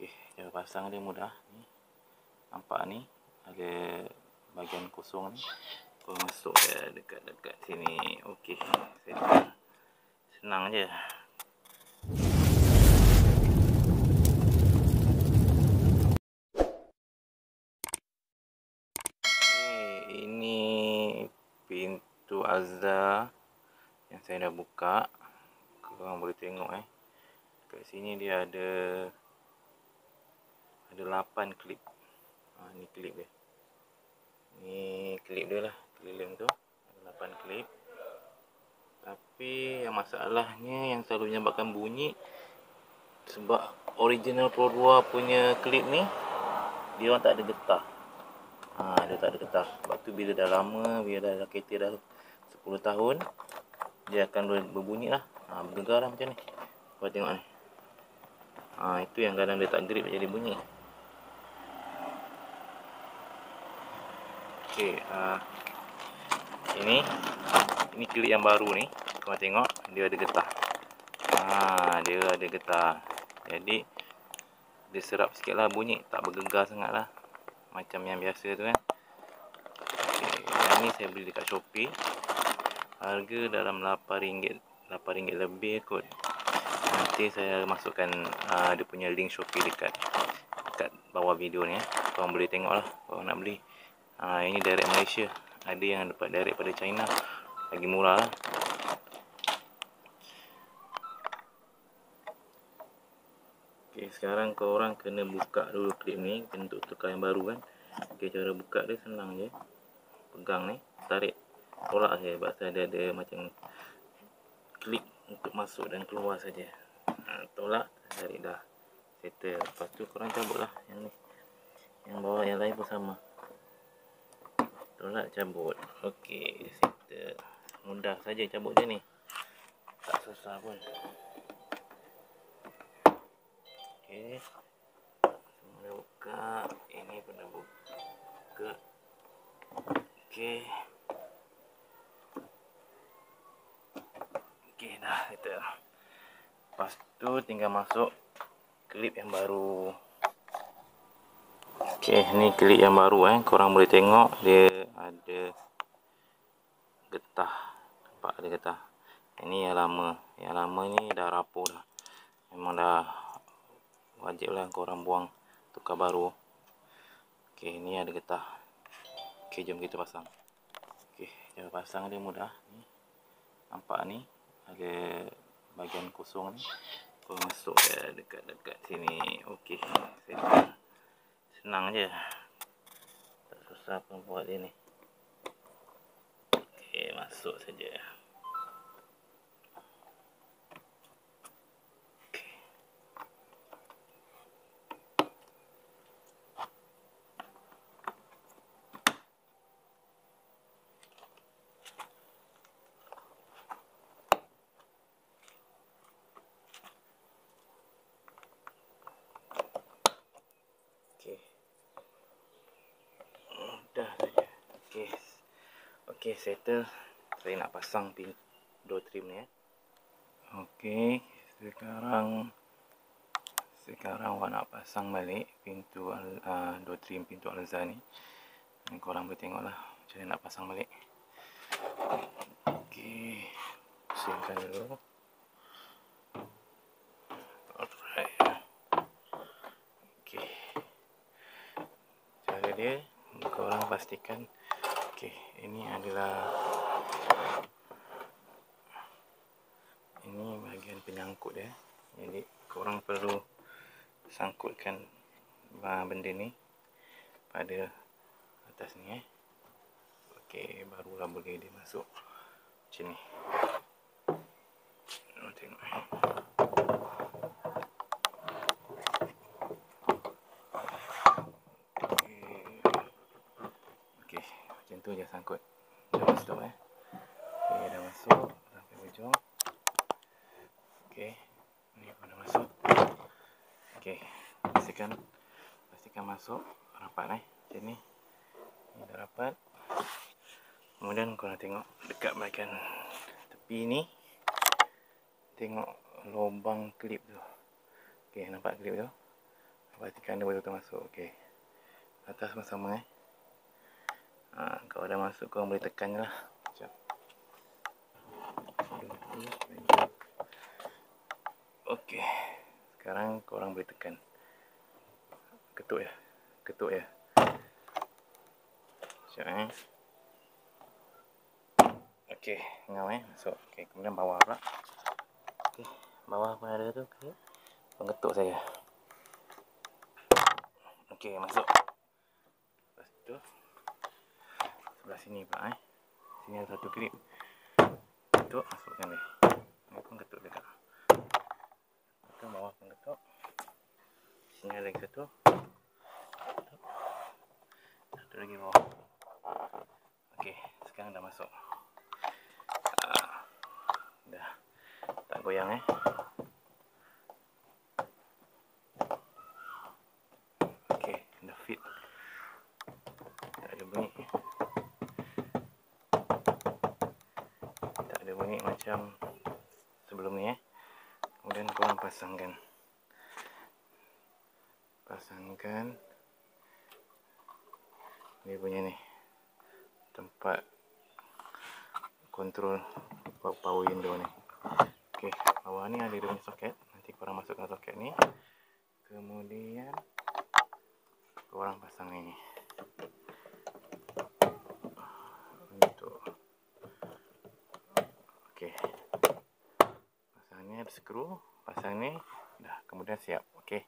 Okey, cara pasang dia mudah ni. Nampak ni ada bahagian kosong ni. Kau masuk dia dekat-dekat sini. Okey. Senang je. Azhar yang saya dah buka. Korang boleh tengok eh. Kat sini dia ada ada 8 klip. Ha, ni klip dia. Ni klip dia lah. Keliling tu. Ada 8 klip. Tapi yang masalahnya yang selalu menyebabkan bunyi sebab original Pro 2 punya klip ni dia orang tak ada getah. Ha, dia tak ada getah. Sebab tu bila dah lama, bila dah, dah kereta dah 10 tahun, dia akan berbunyi lah. Ha, bergegar lah macam ni. Kau tengok ni. Ha, itu yang kadang dia tak grip jadi bunyi. Okey, uh, ini ini klip yang baru ni. Kau tengok dia ada getah. Ha, dia ada getah. Jadi dia serap sikit lah bunyi, tak bergegar sangat lah. Macam yang biasa tu kan. Okay, yang ni saya beli dekat Shopee. Harga dalam RM8, RM8 lebih kot nanti saya masukkan uh, dia punya link Shopee dekat dekat bawah video ni ya. Korang boleh tengok lah kalau nak beli. Uh, ini direct Malaysia. Ada yang dapat direct pada China. Lagi murah lah. Okay, sekarang korang kena buka dulu klip ni. Untuk tukar yang baru kan. Okay, cara buka dia senang je. Pegang ni. Tarik. Tolak saja. Sebab saya ada, ada macam klip untuk masuk dan keluar saja. Ha, tolak, tarik dah. Settle. Lepas tu korang cabut lah yang ni. Yang bawah yang lain pun sama. Tolak, cabut. Okey, settle. Mudah saja cabut dia ni. Tak susah pun. Okey. Semua buka. Ini dah buka. Okey. Okey dah kita. Lepas tu tinggal masuk klip yang baru. Okey, ni klip yang baru eh. Korang boleh tengok dia ada getah. Nampak ada getah. Ini yang lama. Yang lama ni dah rapuh dah. Memang dah wajib lah korang buang tukar baru. Okey, ni ada getah. Okey, jom kita pasang. Okey, cara pasang dia mudah. Ni. Nampak ni ada bahagian kosong ni kau masuk dekat-dekat sini okey senang je. Tak susah pun buat dia ni. Okey masuk saja dah saja. Okey. Okey, settle. Saya nak pasang pin door trim ni eh. Okey, sekarang sekarang awak nak pasang balik pintu uh, door trim pintu Alza ni. Ni korang boleh tengoklah macam mana nak pasang balik. Okey. Pusingkan dulu. Okey. Cara dia korang pastikan okey ini adalah ini bahagian penyangkut dia jadi korang perlu sangkutkan benda ni pada atas ni eh okey barulah boleh dia masuk macam ni. Tengok tu je sangkut. Dah masuk eh? Ok dah masuk. Sampai hujung. Ok ni pun dah masuk. Ok pastikan pastikan masuk. Rapat eh? Macam ni. Ni dah rapat. Kemudian korang tengok dekat bahagian tepi ni. Tengok lubang klip tu. Ok nampak klip tu? Pastikan dia betul-betul masuk. Okey. Atas sama-sama eh ha, kalau dah masuk kau boleh tekan je lah. Okey. Sekarang korang boleh tekan. Ketuk ya. Ketuk ya. Sekejap eh. Okey ngau eh. Masuk. Okey kemudian bawah pula. Okey bawah pun ada tu. Okey. Pengetuk saya okey masuk. Lepas tu sebelah sini pula eh. Sini ada satu grip ketuk masukkan dia. Ini pun ketuk dekat. Tu bawah pun ketuk. Sini ada lagi satu. Satu lagi bawah. Okey sekarang dah masuk. Ah, dah. Tak goyang eh. Okey dah fit. Tak ada bunyi macam sebelum ni eh. Kemudian korang pasangkan. Pasangkan. Dia punya ni tempat kontrol power window ni. Ok bawah ni ada punya soket. Nanti korang masukkan soket ni. Kemudian korang pasang ni untuk ok pasang ni ada skru pasang ni. Dah kemudian siap. Ok.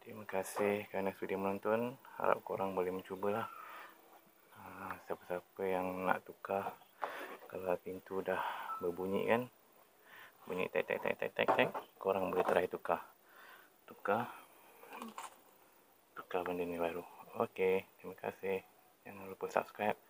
Terima kasih kerana sudi menonton. Harap korang boleh mencubalah. Uh, siapa-siapa yang nak tukar kalau pintu dah berbunyi kan? Bunyi tek tek tek tek tek tek. Korang boleh try tukar. Tukar. Tukar benda ni baru. Ok. Terima kasih. Jangan lupa subscribe